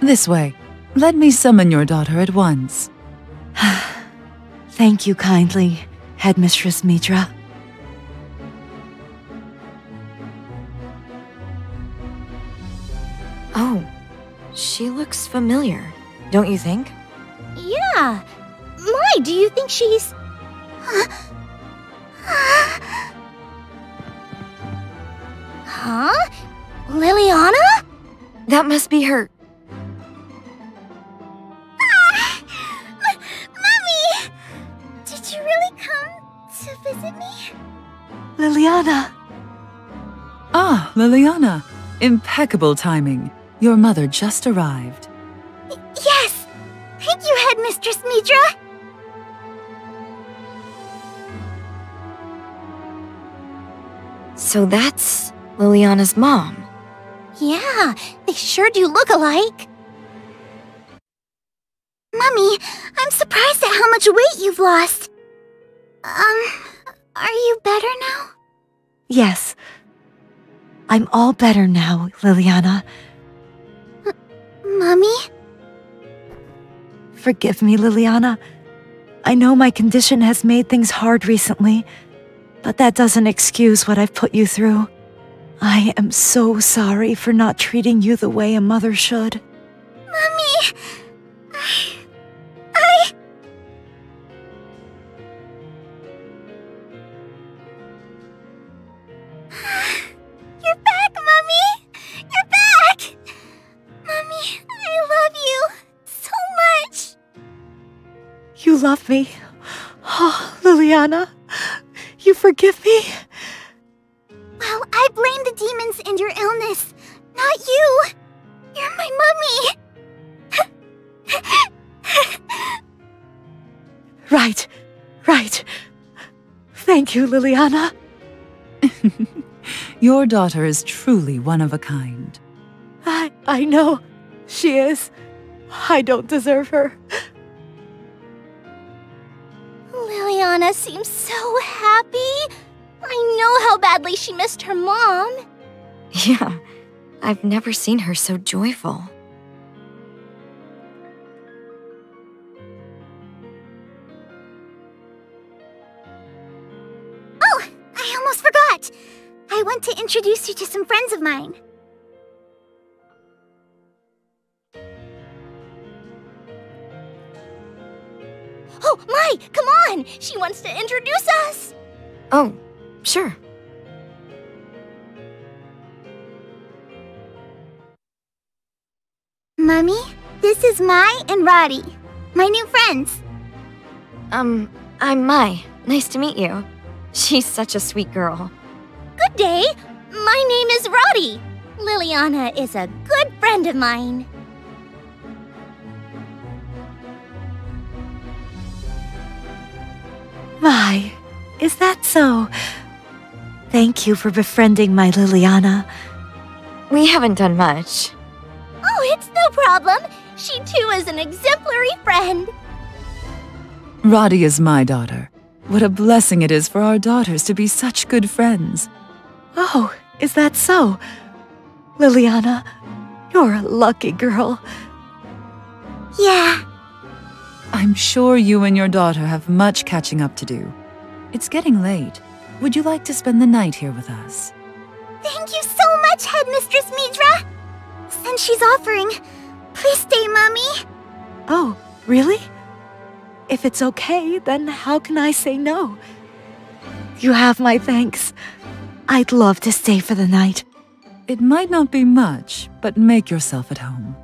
This way. Let me summon your daughter at once. Thank you kindly, Headmistress Mitra. Oh, she looks familiar, don't you think? Yeah. My, do you think she's. huh? Liliana? That must be her. Liliana! Ah, Liliana. Impeccable timing. Your mother just arrived. Yes! Thank you, Headmistress Mitra! So that's Liliana's mom. Yeah, they sure do look alike. Mummy, I'm surprised at how much weight you've lost. Um, are you better now? Yes. I'm all better now, Liliana. Mummy? Forgive me, Liliana. I know my condition has made things hard recently, but that doesn't excuse what I've put you through. I am so sorry for not treating you the way a mother should. Mummy! I... I... You love me. Oh, Liliana. You forgive me? Well, I blame the demons and your illness, not you! You're my mummy! Right. Right. Thank you, Liliana. Your daughter is truly one of a kind. I I know. She is. I don't deserve her. Liliana seems so happy. I know how badly she missed her mom. Yeah, I've never seen her so joyful. Oh, I almost forgot. I want to introduce you to some friends of mine. Oh, Mai, come on! She wants to introduce us! Oh, sure. Mummy, this is Mai and Rottie, my new friends. Um, I'm Mai. Nice to meet you. She's such a sweet girl. Good day. My name is Rottie. Liliana is a good friend of mine. My, is that so? Thank you for befriending my Liliana. We haven't done much. Oh, it's no problem. She too is an exemplary friend. Rottie is my daughter. What a blessing it is for our daughters to be such good friends. Oh, is that so? Liliana, you're a lucky girl. Yeah. I'm sure you and your daughter have much catching up to do. It's getting late. Would you like to spend the night here with us? Thank you so much, Headmistress Mitra! Since she's offering, please stay, Mummy. Oh, really? If it's okay, then how can I say no? You have my thanks. I'd love to stay for the night. It might not be much, but make yourself at home.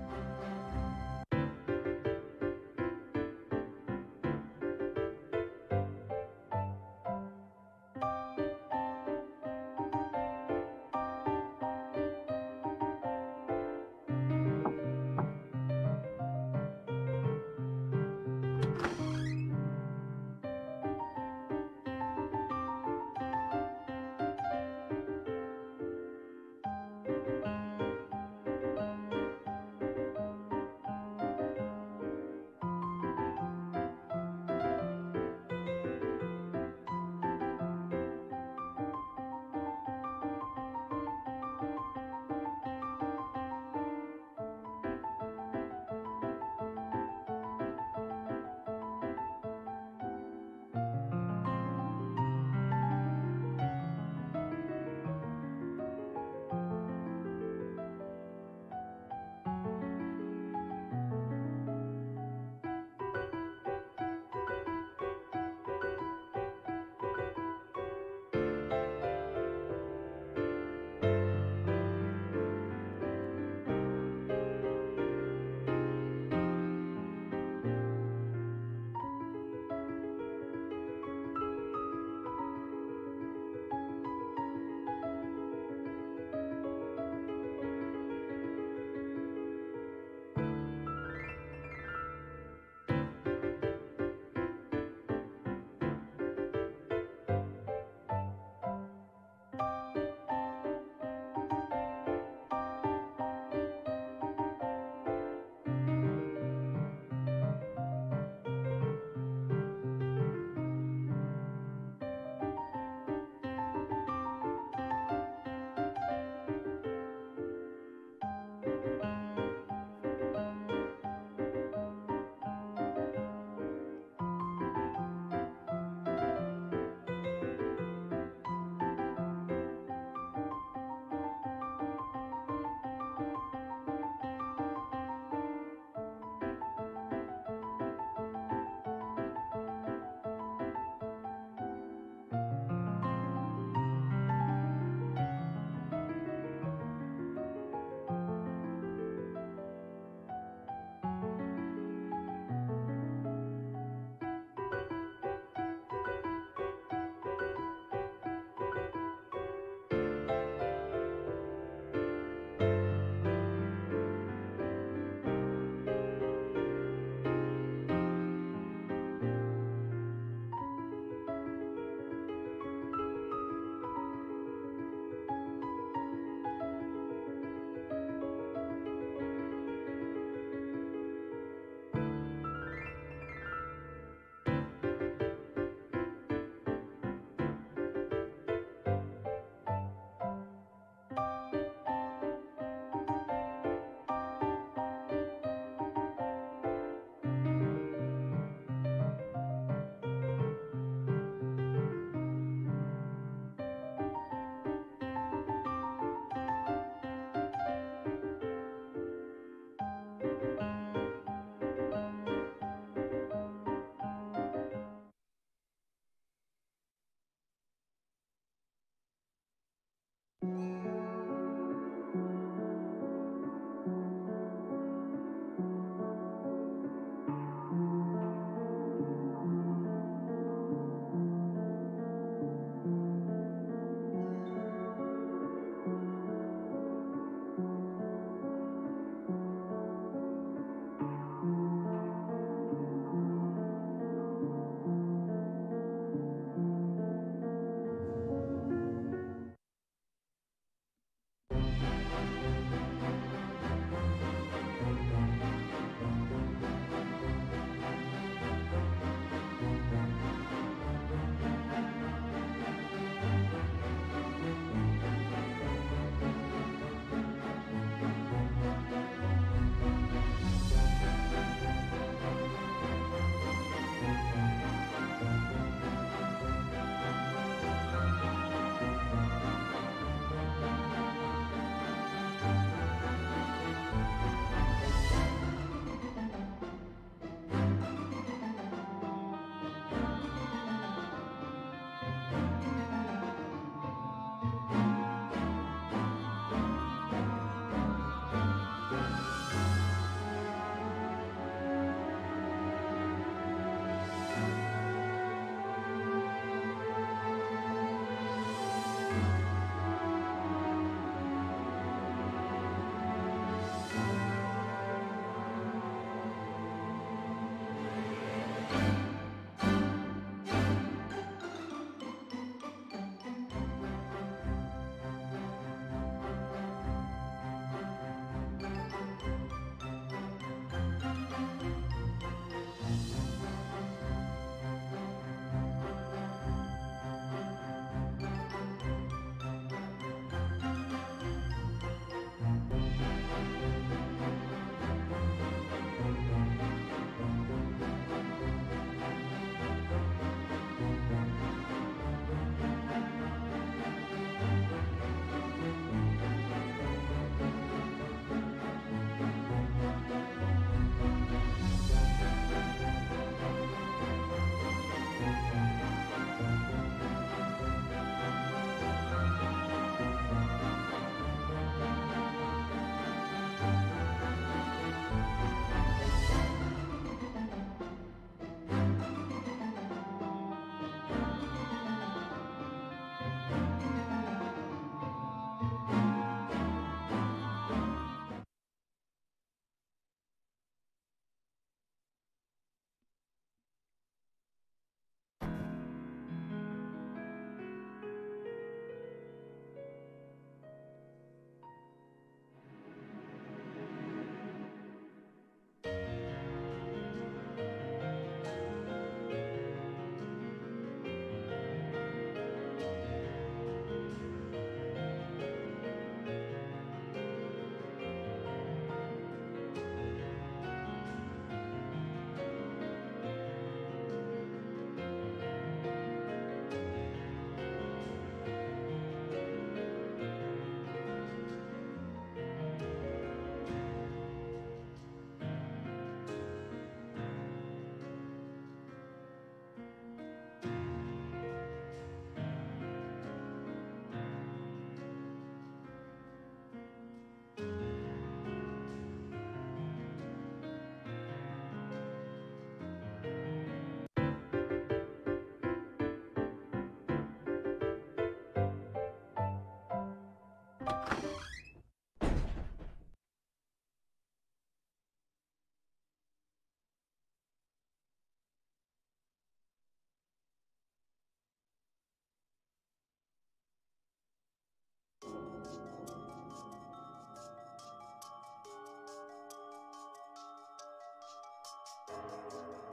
Oh,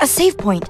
a save point.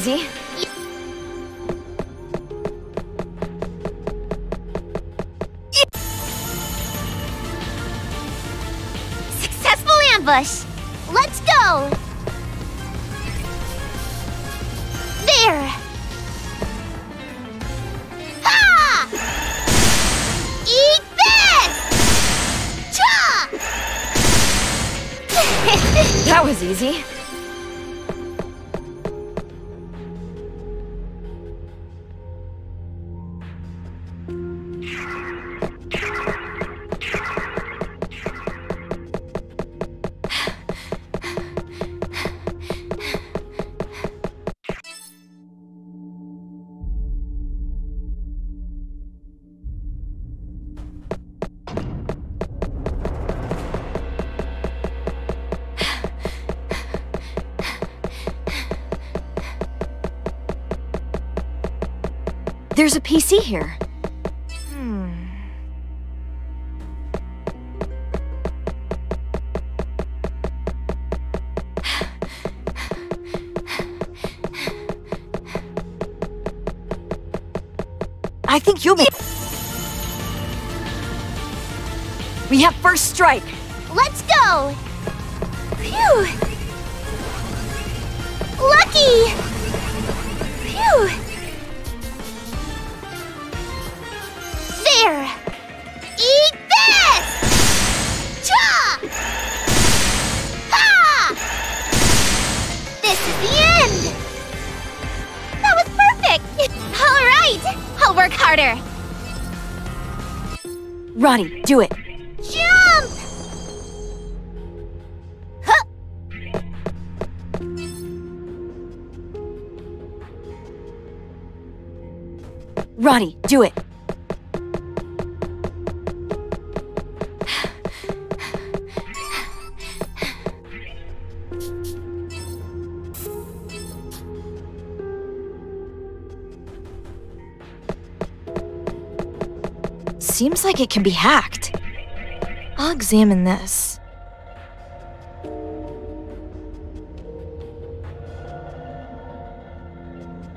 Easy. There's a PC here. Hmm. I think you'll be. We have first strike. Let's go! There! Eat this! Cha! Ha! This is the end! That was perfect! Alright! I'll work harder! Rottie, do it. Jump! Huh! Rottie, do it. Seems like it can be hacked. I'll examine this.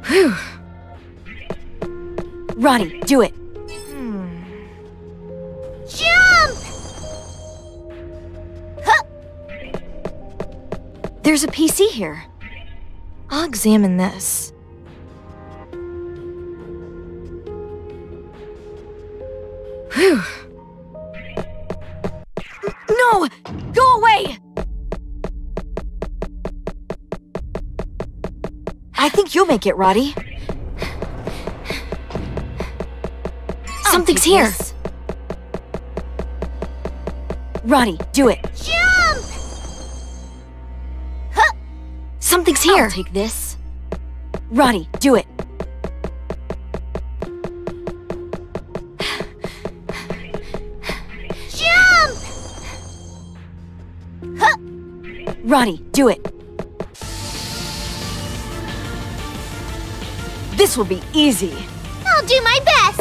Whew. Rottie, do it. Jump! Huh! There's a PC here. I'll examine this. You'll make it, Rottie. Something's here. Rottie, do it. Jump! Huh! Something's here. I'll take this. Rottie, do it. Jump! Huh! Rottie, do it. This will be easy. I'll do my best!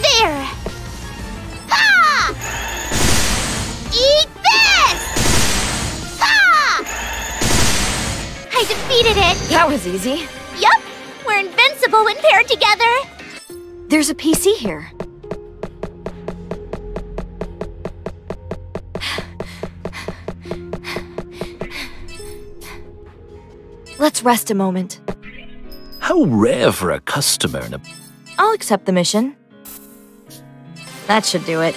There! Ha! Eat this! Ha! I defeated it! That was easy. Yup! We're invincible when paired together! There's a PC here. Let's rest a moment. How rare for a customer in a I'll accept the mission. That should do it.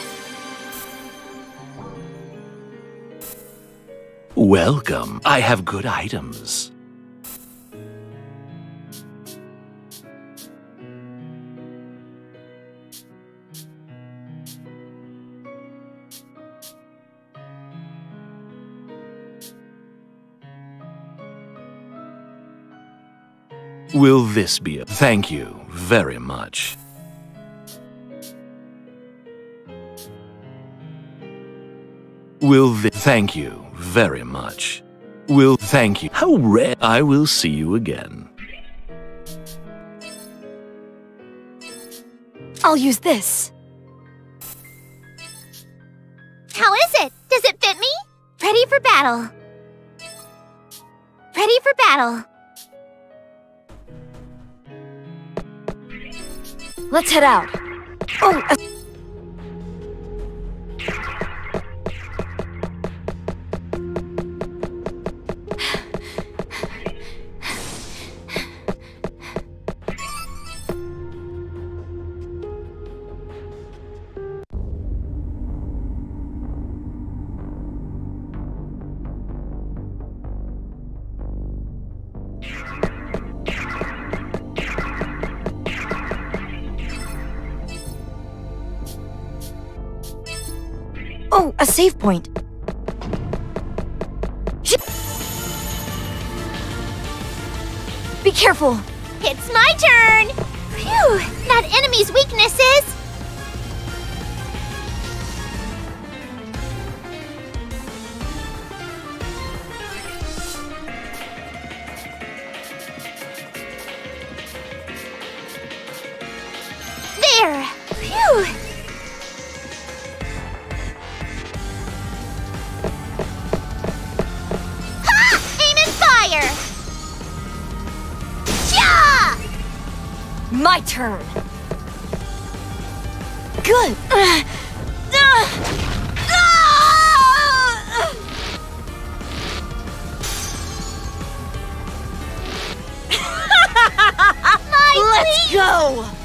welcome. I have good items. Will this be a thank you very much? Will the thank you very much? Will thank you. How rare. I will see you again. I'll use this. How is it? Does it fit me? Ready for battle. Ready for battle. Let's head out. Oh, uh, save point. Be careful. It's my turn! Phew! That enemy's weaknesses! There! My turn. Good. Let's go.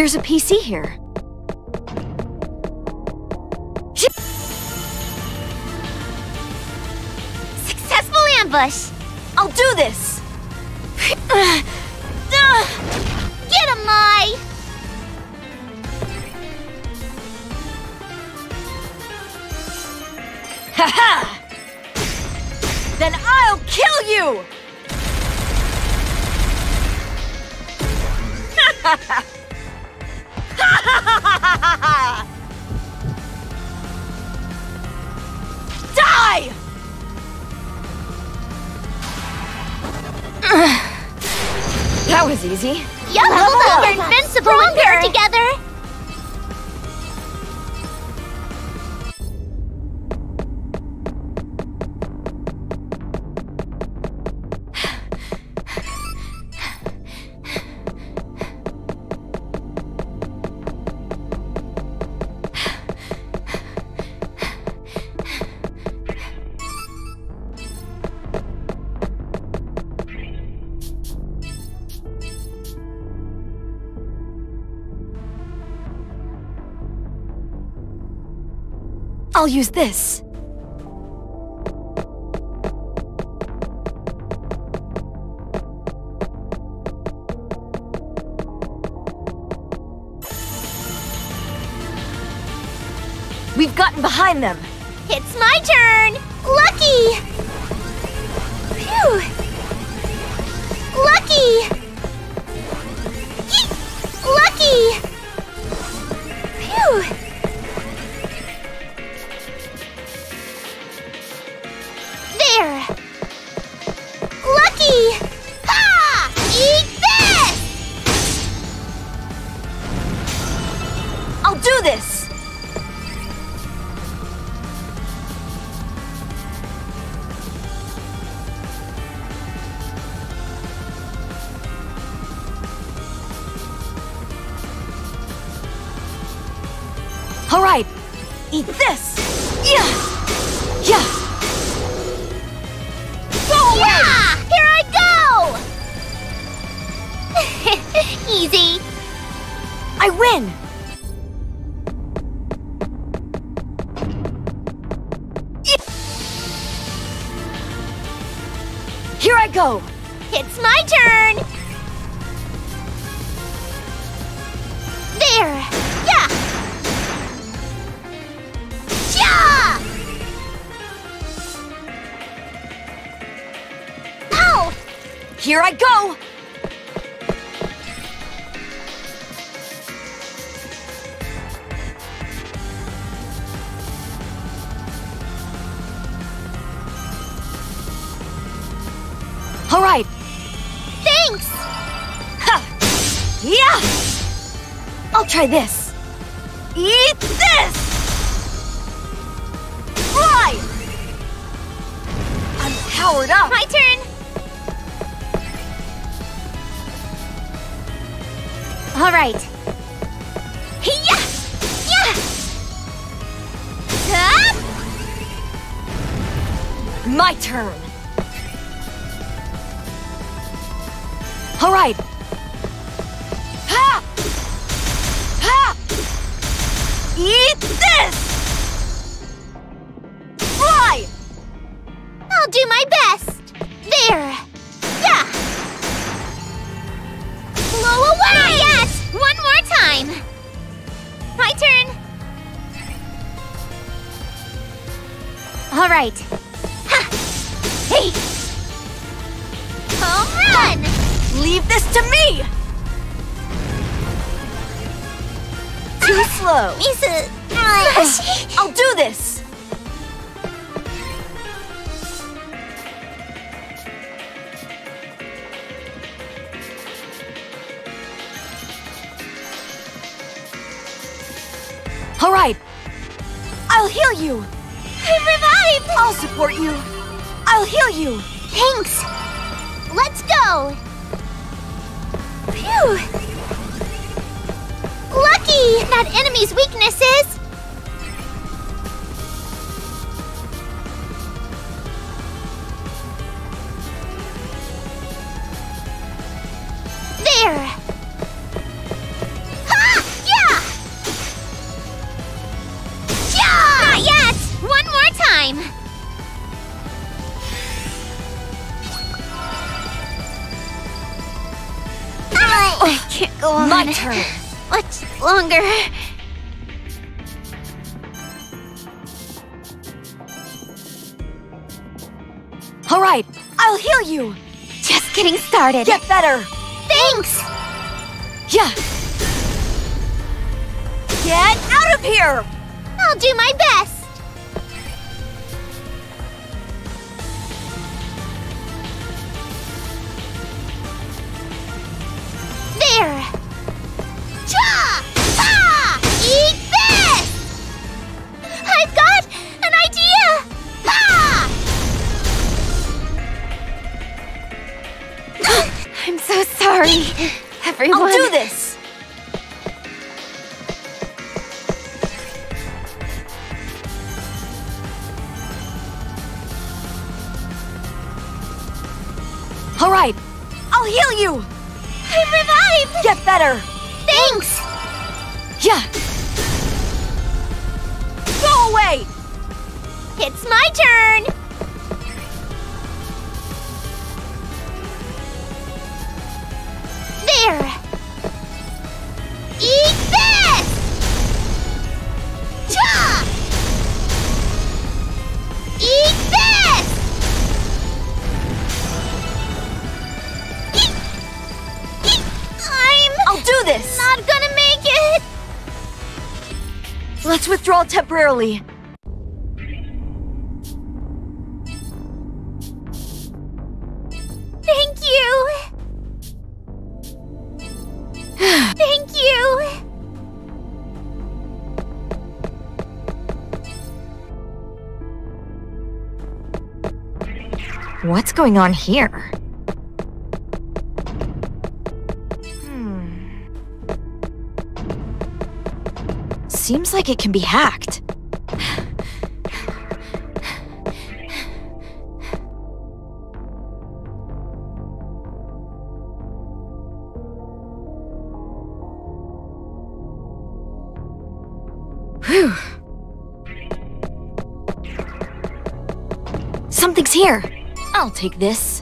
There's a PC here. Successful ambush! I'll do this! Get him, Mai! Ha ha! Then I'll kill you! Was easy. Leveled up! We're invincible when paired together! Use this. We've gotten behind them. It's my turn! Here I go! All right. Thanks! Yeah! I'll try this. right. I can't go on. My turn. Much longer. All right, I'll heal you. Just getting started. Get better. Thanks. Yeah. Get out of here. I'll do my best. temporarily. Thank you! Thank you! What's going on here? like it can be hacked. Whew. Something's here. I'll take this.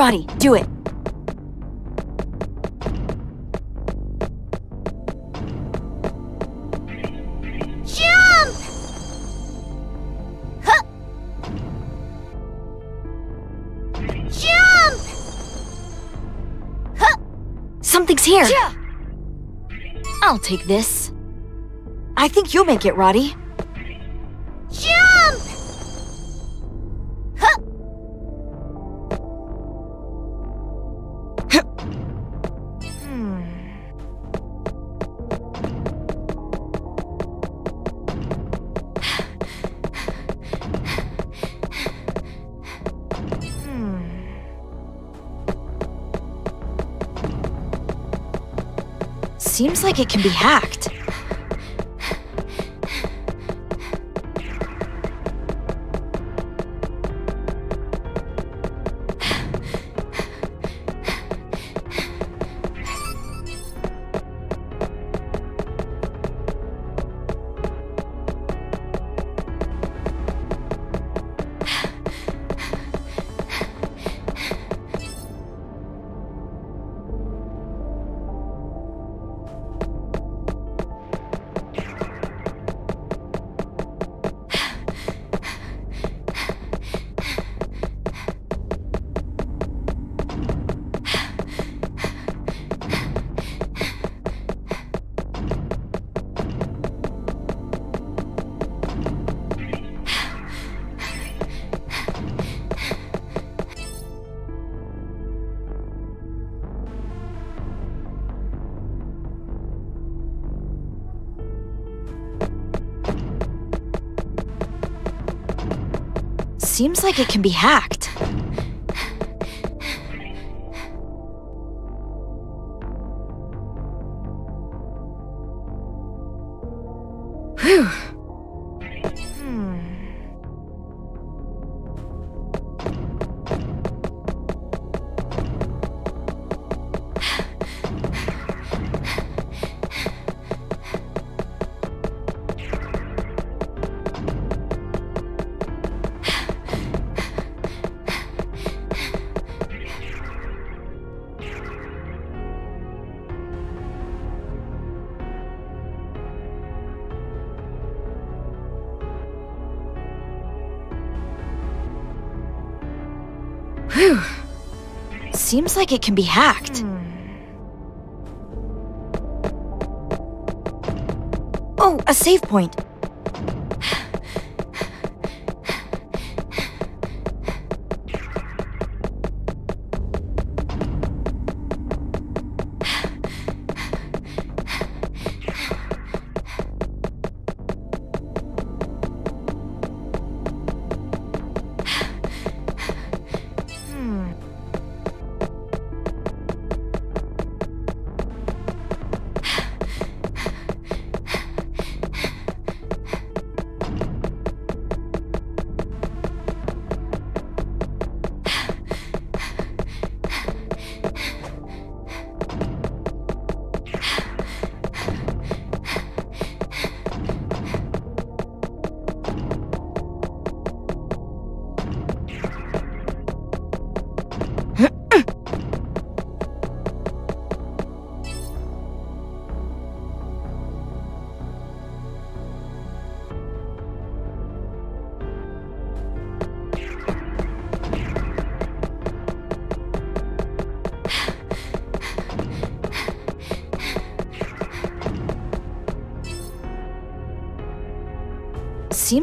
Rottie, do it. Jump! Huh. Jump! Something's here. I'll take this. I think you'll make it, Rottie. Seems like it can be hacked. Seems like it can be hacked. Seems like it can be hacked. Hmm. Oh, a save point.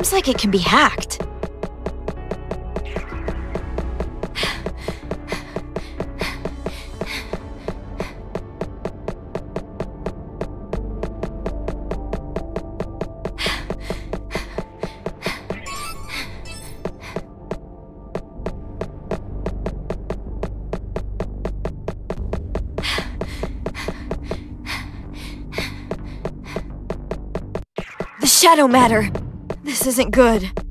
Seems like it can be hacked. Shadow Matter! This isn't good.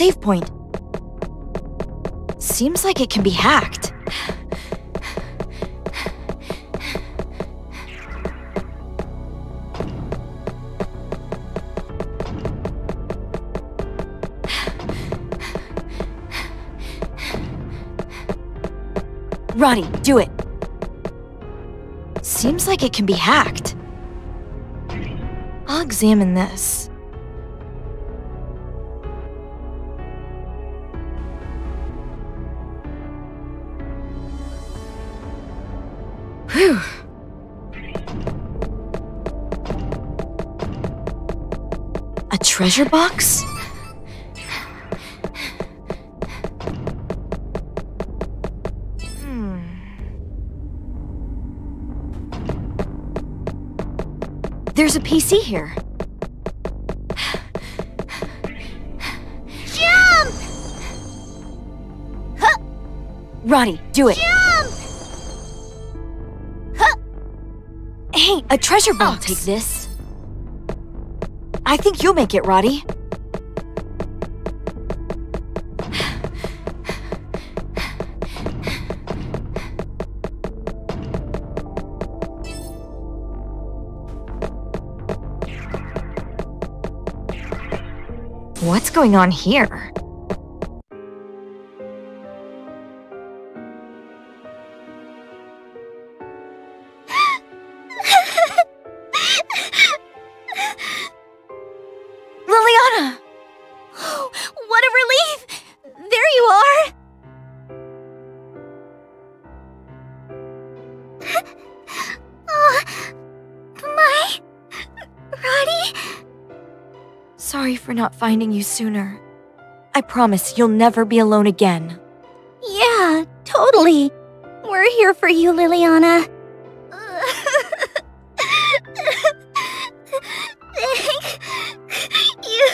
Save point. Seems like it can be hacked. Rottie, do it. Seems like it can be hacked. I'll examine this. Treasure box? Hmm. There's a PC here. Jump! Huh. Rottie, do it. Jump! Huh. Hey, a treasure box. I'll take this. I think you'll make it, Rottie. What's going on here? Finding you sooner. I promise you'll never be alone again. Yeah, totally. We're here for you, Liliana. Thank you.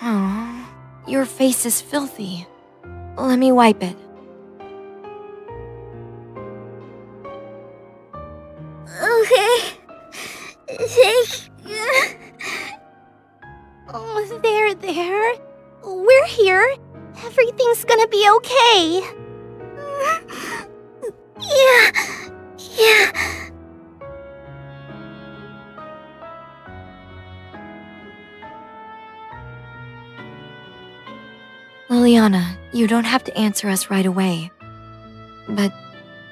Oh, your face is filthy. Let me wipe it. Yeah. Yeah. Liliana, you don't have to answer us right away. But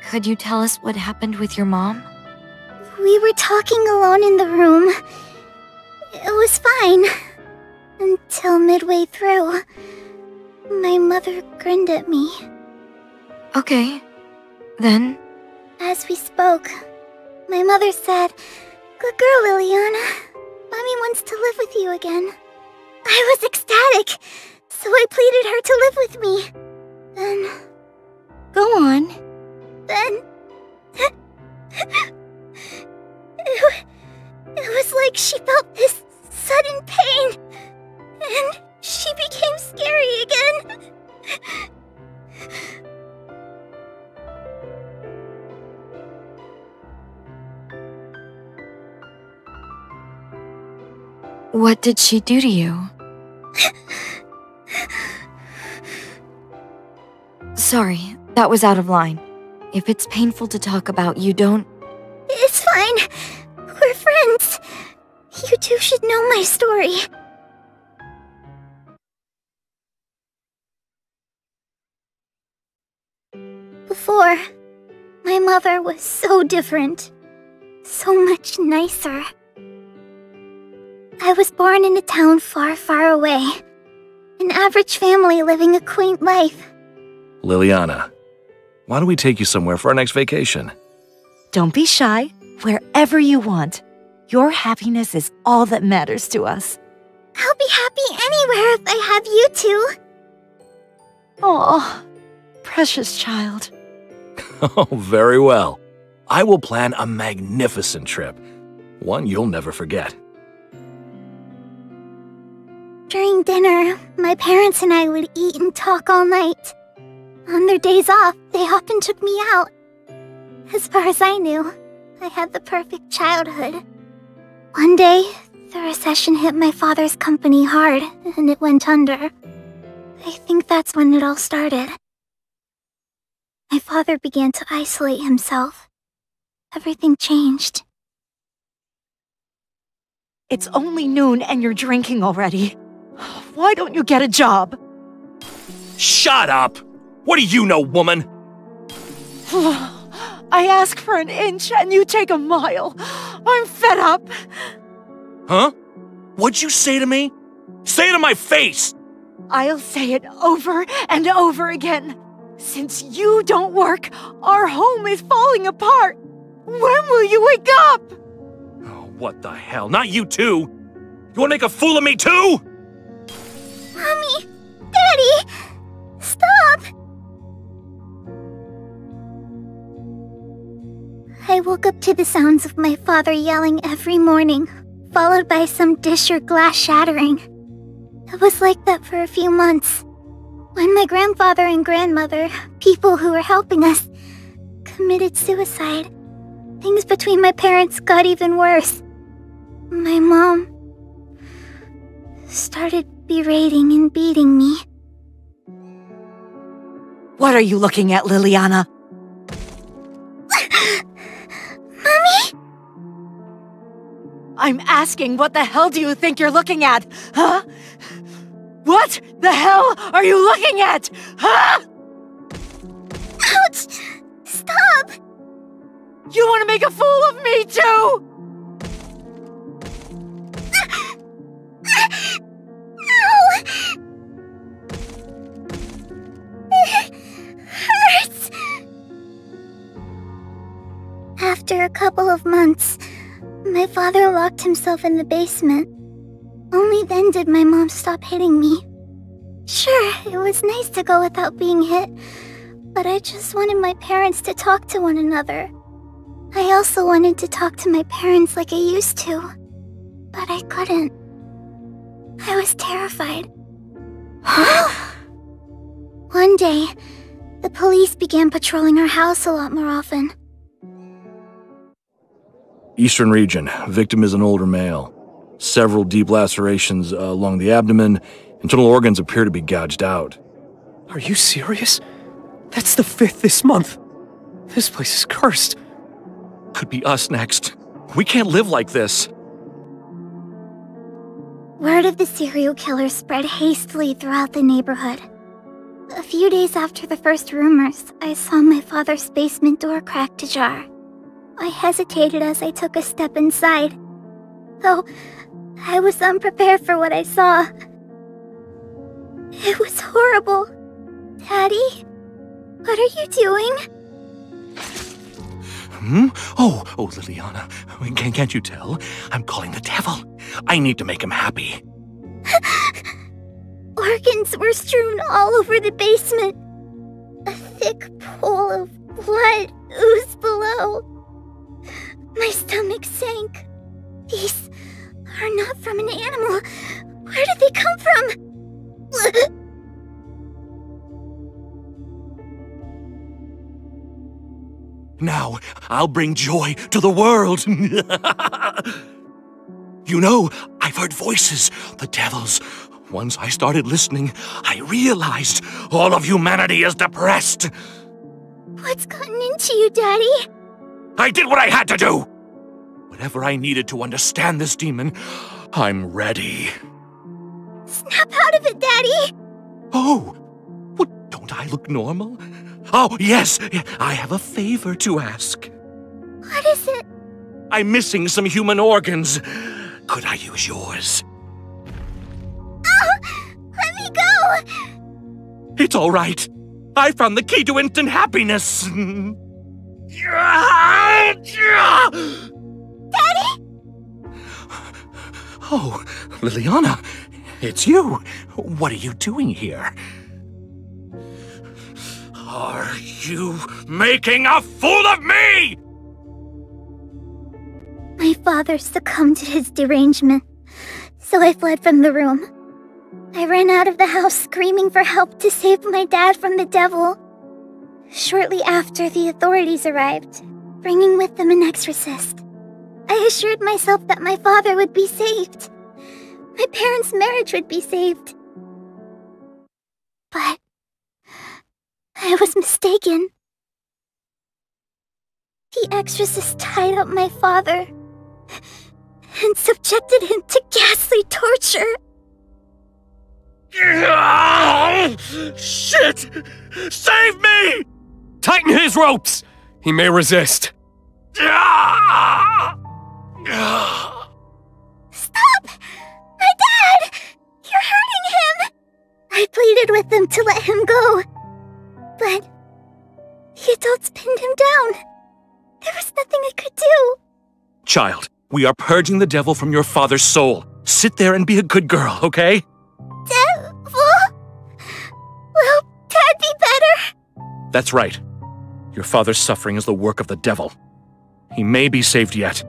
could you tell us what happened with your mom? We were talking alone in the room. It was fine. Until midway through. My mother grinned at me. Okay. Then, As we spoke, my mother said, Good girl, Liliana. Mommy wants to live with you again. I was ecstatic, so I pleaded her to live with me. Then. Go on. Then. it, it was like she felt this sudden pain, and she became scary again. what did she do to you? Sorry, that was out of line. If it's painful to talk about, you don't. It's fine. We're friends. You two should know my story. Before, my mother was so different. So much nicer. I was born in a town far, far away. An average family living a quaint life. Liliana, why don't we take you somewhere for our next vacation? Don't be shy. Wherever you want. Your happiness is all that matters to us. I'll be happy anywhere if I have you two. Oh, precious child. Oh, very well. I will plan a magnificent trip. One you'll never forget. During dinner, my parents and I would eat and talk all night. On their days off, they often took me out. As far as I knew, I had the perfect childhood. One day, the recession hit my father's company hard, and it went under. I think that's when it all started. My father began to isolate himself. Everything changed. It's only noon and you're drinking already. Why don't you get a job? Shut up! What do you know, woman? I ask for an inch and you take a mile. I'm fed up. Huh? What'd you say to me? Say it in my face! I'll say it over and over again. Since you don't work, our home is falling apart. When will you wake up? Oh, what the hell? Not you too! You wanna make a fool of me too? Mommy! Daddy! Stop! I woke up to the sounds of my father yelling every morning, followed by some dish or glass shattering. It was like that for a few months. When my grandfather and grandmother, people who were helping us, committed suicide, things between my parents got even worse. My mom started berating and beating me. What are you looking at, Liliana? Mommy? I'm asking, what the hell do you think you're looking at? Huh? What the hell are you looking at? Huh? Ouch! Stop! You want to make a fool of me too? Ow! It hurts! After a couple of months, my father locked himself in the basement. Only then did my mom stop hitting me. Sure, it was nice to go without being hit, but I just wanted my parents to talk to one another. I also wanted to talk to my parents like I used to, but I couldn't. I was terrified. One day, the police began patrolling our house a lot more often. Eastern region. Victim is an older male. Several deep lacerations uh, along the abdomen. Internal organs appear to be gouged out. Are you serious? That's the fifth this month. This place is cursed. Could be us next. We can't live like this. Word of the serial killer spread hastily throughout the neighborhood. A few days after the first rumors, I saw my father's basement door cracked ajar. I hesitated as I took a step inside, though I was unprepared for what I saw. It was horrible. Daddy, what are you doing? Hmm? Oh, oh, Liliana. Can, can't you tell? I'm calling the devil. I need to make him happy. Organs were strewn all over the basement. A thick pool of blood oozed below. My stomach sank. These are not from an animal. Where did they come from? Now, I'll bring joy to the world. you know, I've heard voices, the devil's. Once I started listening, I realized all of humanity is depressed. What's gotten into you, Daddy? I did what I had to do. Whatever I needed to understand this demon, I'm ready. Snap out of it, Daddy! Oh, what, don't I look normal? Oh, yes, I have a favor to ask. What is it? I'm missing some human organs. Could I use yours? Oh, let me go! It's all right. I found the key to instant happiness. Oh, Liliana, it's you. What are you doing here? Are you making a fool of me? My father succumbed to his derangement, so I fled from the room. I ran out of the house screaming for help to save my dad from the devil. Shortly after, the authorities arrived, bringing with them an exorcist. I assured myself that my father would be saved. My parents' marriage would be saved. But I was mistaken. The exorcist tied up my father and subjected him to ghastly torture. Shit! Save me! Tighten his ropes! He may resist. Ah! Stop! My dad! You're hurting him! I pleaded with them to let him go. But the adults pinned him down. There was nothing I could do. Child, we are purging the devil from your father's soul. Sit there and be a good girl, okay? Devil? Will Dad be better? That's right. Your father's suffering is the work of the devil. He may be saved yet.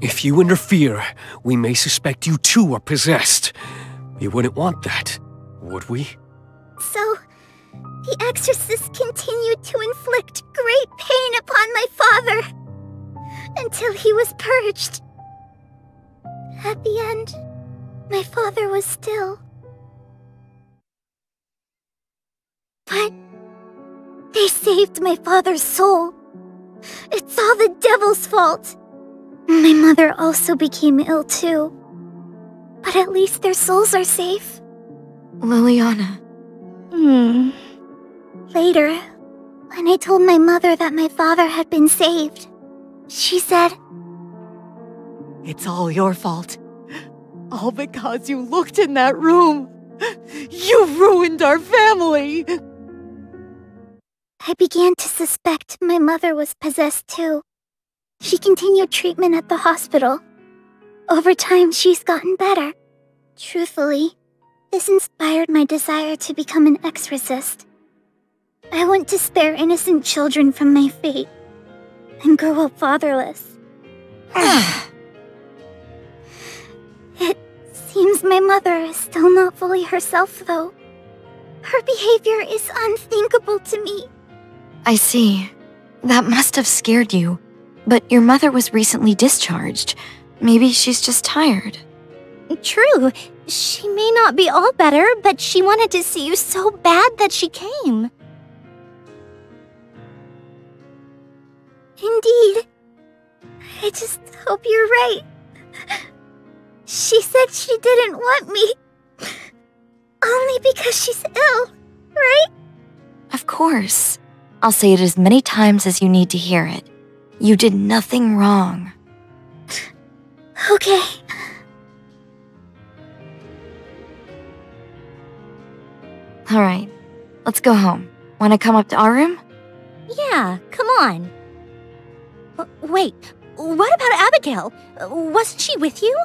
If you interfere, we may suspect you too are possessed. We wouldn't want that, would we? So, the exorcist continued to inflict great pain upon my father until he was purged. At the end, my father was still. But they saved my father's soul. It's all the devil's fault. My mother also became ill too. But at least their souls are safe. Liliana. Hmm. Later, when I told my mother that my father had been saved, she said, It's all your fault. All because you looked in that room. You ruined our family. I began to suspect my mother was possessed too. She continued treatment at the hospital. Over time, she's gotten better. Truthfully, this inspired my desire to become an exorcist. I want to spare innocent children from my fate and grow up fatherless. it seems my mother is still not fully herself, though. Her behavior is unthinkable to me. I see. That must have scared you. But your mother was recently discharged. Maybe she's just tired. True. She may not be all better, but she wanted to see you so bad that she came. Indeed. I just hope you're right. She said she didn't want me. Only because she's ill, right? Of course. I'll say it as many times as you need to hear it. You did nothing wrong. Okay. All right, let's go home. Want to come up to our room? Yeah, come on. wait, what about Abigail? Wasn't she with you?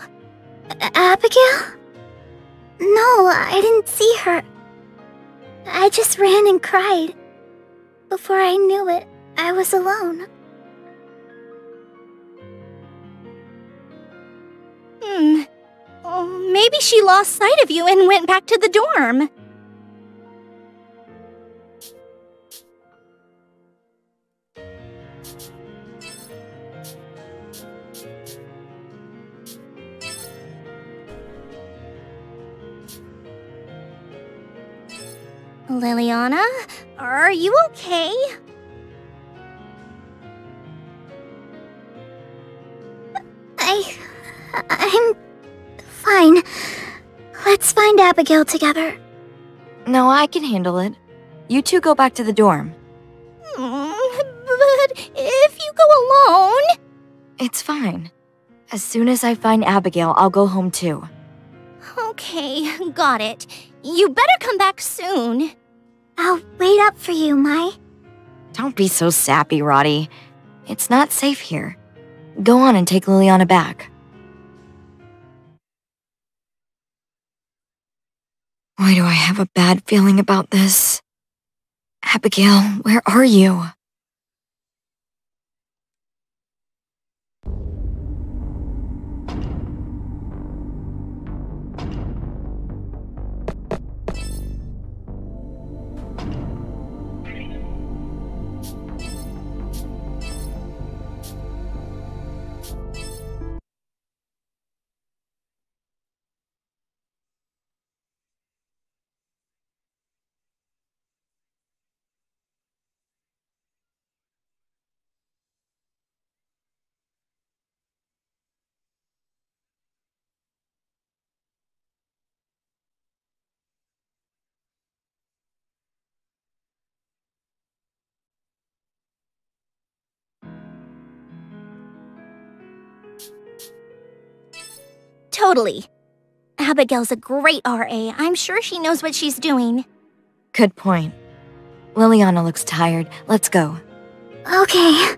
Abigail? No, I didn't see her. I just ran and cried. Before I knew it, I was alone. Hmm. Oh, maybe she lost sight of you and went back to the dorm. Liliana, are you okay? I'm fine. Let's find Abigail together. No, I can handle it. You two go back to the dorm. Mm, but if you go alone... It's fine. As soon as I find Abigail, I'll go home too. Okay, got it. You better come back soon. I'll wait up for you, Mai. Don't be so sappy, Rottie. It's not safe here. Go on and take Liliana back. Why do I have a bad feeling about this? Abigail, where are you? Totally. Abigail's a great RA. I'm sure she knows what she's doing. Good point. Liliana looks tired. Let's go. Okay.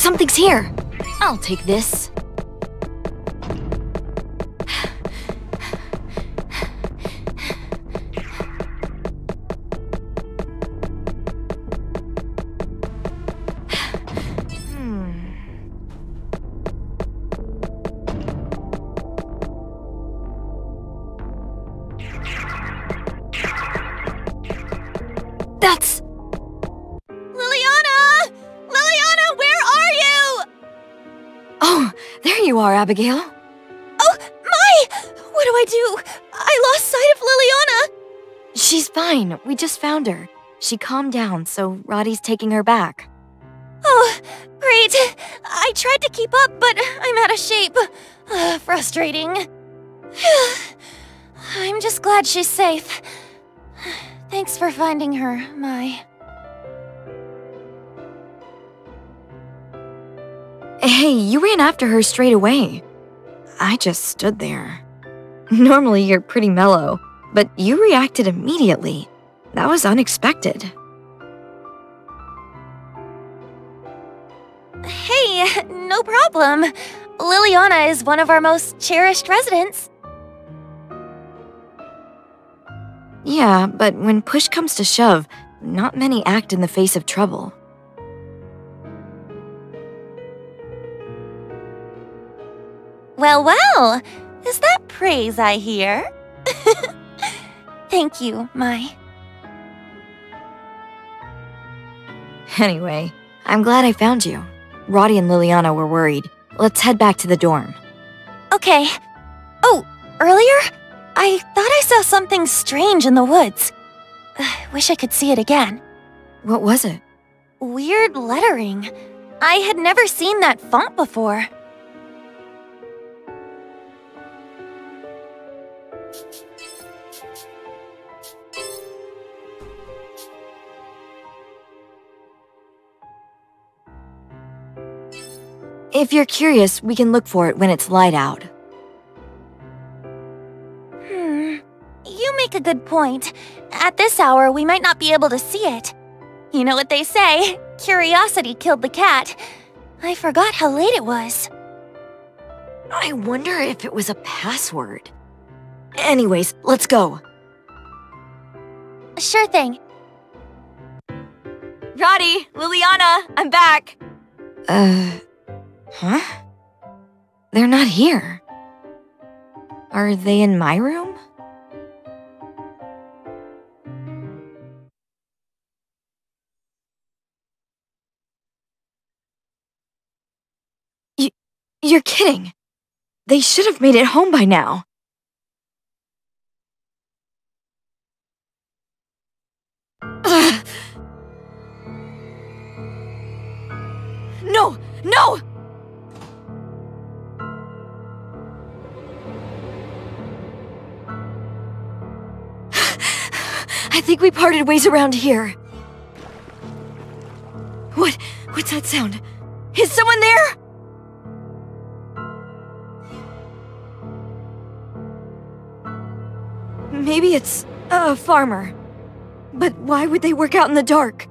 Something's here. I'll take this. Abigail. Oh, my! What do I do? I lost sight of Liliana. She's fine. We just found her. She calmed down, so Rottie's taking her back. Oh, great. I tried to keep up, but I'm out of shape. Uh, frustrating. I'm just glad she's safe. Thanks for finding her, Mai. Hey, you ran after her straight away. I just stood there. Normally, you're pretty mellow, but you reacted immediately. That was unexpected. Hey, no problem. Liliana is one of our most cherished residents. Yeah, but when push comes to shove, not many act in the face of trouble. Well, well. Is that praise I hear? Thank you, Mai. Anyway, I'm glad I found you. Rottie and Liliana were worried. Let's head back to the dorm. Okay. Oh, earlier? I thought I saw something strange in the woods. Wish I could see it again. What was it? Weird lettering. I had never seen that font before. If you're curious, we can look for it when it's light out. Hmm. You make a good point. At this hour, we might not be able to see it. You know what they say curiosity killed the cat. I forgot how late it was. I wonder if it was a password. Anyways, let's go. Sure thing. Rottie, Liliana, I'm back. Uh, huh? They're not here. Are they in my room? You, you're kidding. They should have made it home by now. Ugh. No! No! I think we parted ways around here. What? What's that sound? Is someone there? Maybe it's a farmer. But why would they work out in the dark?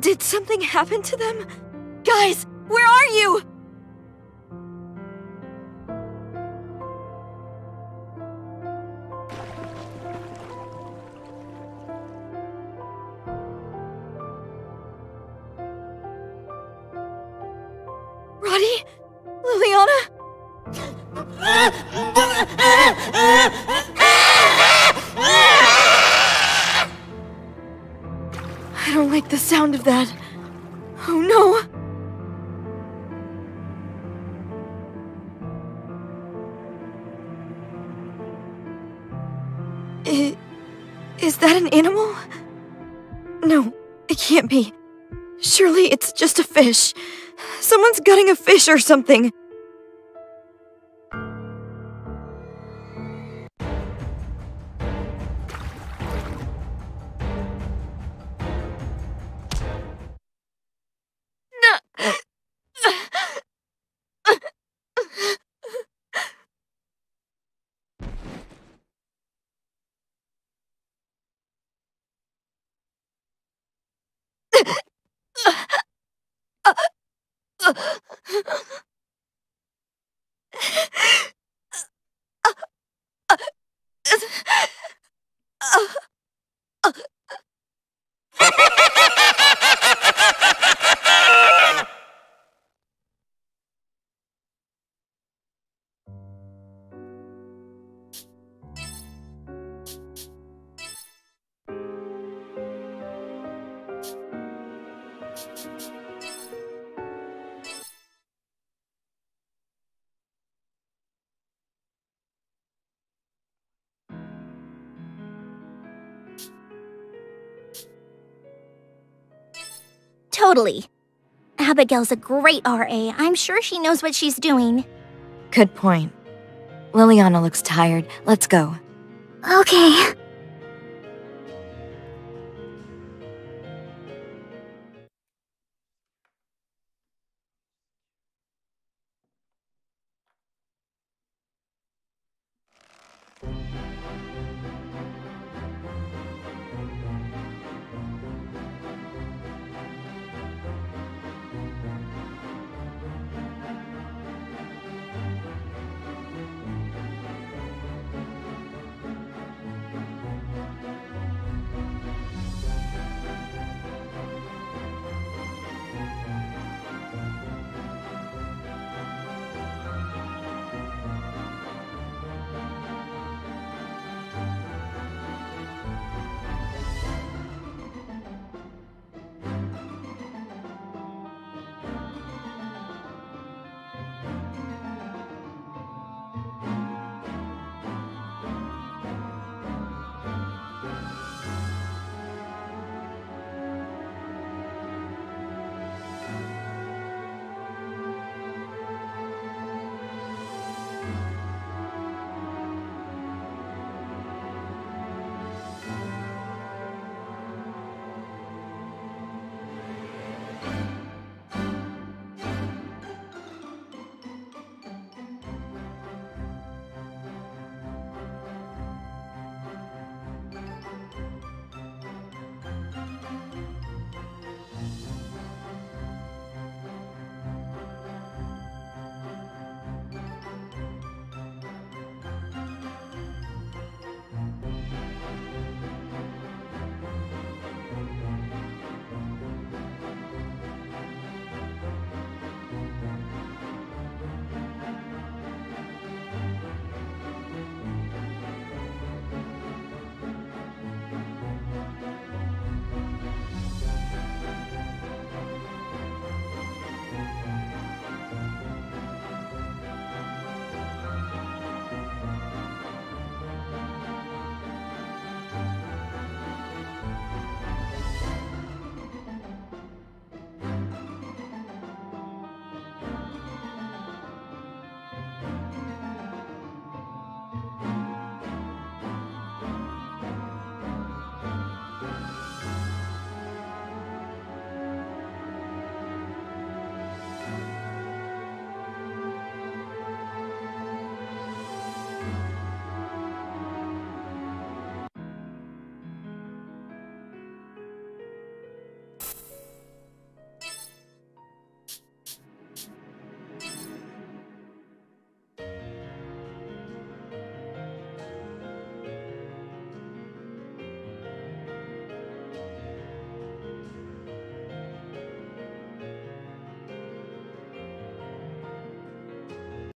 Did something happen to them? Guys, where are you? Surely it's just a fish. Someone's gutting a fish or something. Totally. Abigail's a great RA. I'm sure she knows what she's doing. Good point. Liliana looks tired. Let's go. Okay.